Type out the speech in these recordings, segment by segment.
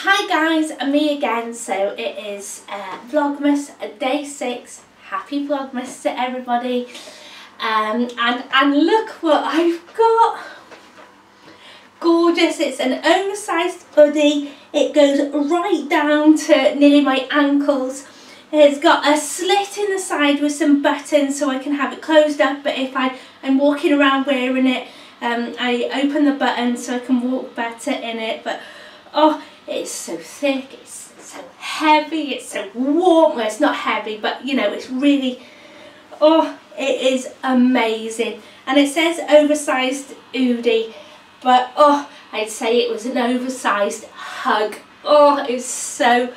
Hi guys, me again. So it is uh, Vlogmas day six. Happy Vlogmas to everybody. Um, and and look what I've got. Gorgeous. It's an oversized hoodie. It goes right down to nearly my ankles. It's got a slit in the side with some buttons so I can have it closed up. But if I am walking around wearing it, um, I open the button so I can walk better in it. But oh, it's so thick, it's so heavy, it's so warm. Well, it's not heavy, but you know, it's really, oh, it is amazing. And it says oversized Oodie, but oh, I'd say it was an oversized hug. Oh, it's so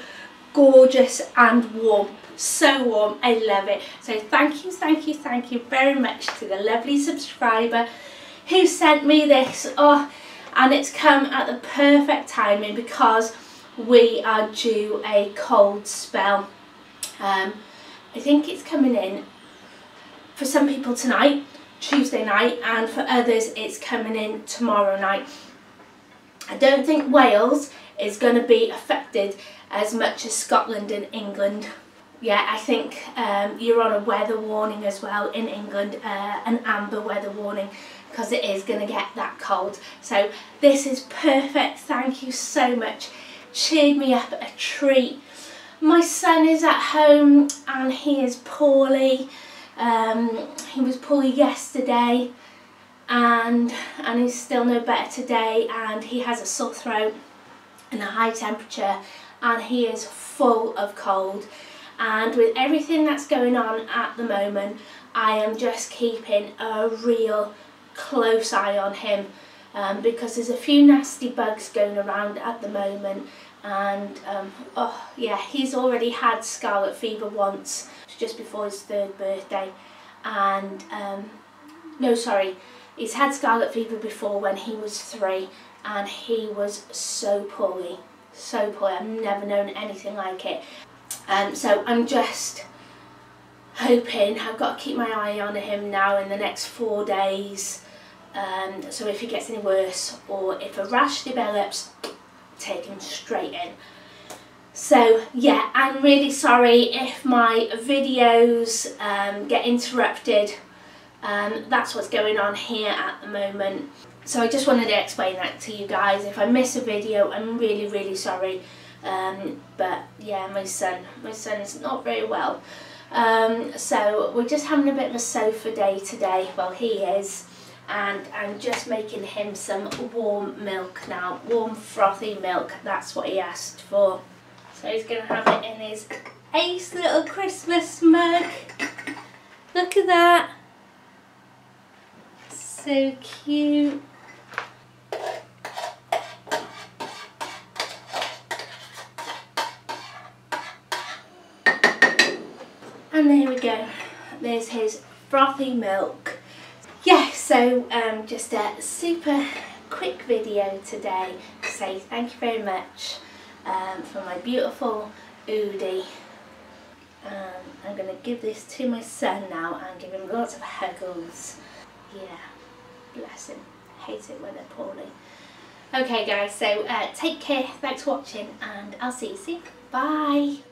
gorgeous and warm so warm I love it so thank you thank you thank you very much to the lovely subscriber who sent me this oh and it's come at the perfect timing because we are due a cold spell. Um, I think it's coming in for some people tonight, Tuesday night, and for others it's coming in tomorrow night. I don't think Wales is going to be affected as much as Scotland and England. Yeah, I think um, you're on a weather warning as well in England, uh, an amber weather warning because it is going to get that cold. So this is perfect. Thank you so much. Cheered me up a treat. My son is at home and he is poorly. Um, he was poorly yesterday and and he's still no better today and he has a sore throat and a high temperature and he is full of cold and with everything that's going on at the moment I am just keeping a real close eye on him um, because there's a few nasty bugs going around at the moment. And um, oh yeah he's already had scarlet fever once just before his third birthday. And um, no sorry he's had scarlet fever before when he was three and he was so poorly so poorly I've never known anything like it. Um, so I'm just hoping I've got to keep my eye on him now in the next four days um, so if it gets any worse or if a rash develops, take him straight in. So yeah, I'm really sorry if my videos um, get interrupted. Um, that's what's going on here at the moment. So I just wanted to explain that to you guys. If I miss a video, I'm really, really sorry. Um, but yeah, my son, my son is not very well. Um, so we're just having a bit of a sofa day today. Well, he is and I'm just making him some warm milk now, warm frothy milk, that's what he asked for. So he's going to have it in his ace little Christmas mug. Look at that. So cute. And there we go. There's his frothy milk yeah, so um, just a super quick video today to say thank you very much um, for my beautiful Oodie. Um, I'm going to give this to my son now and give him lots of huggles. Yeah, bless him. Hate it when they're poorly. Okay guys, so uh, take care, thanks for watching and I'll see you soon. Bye!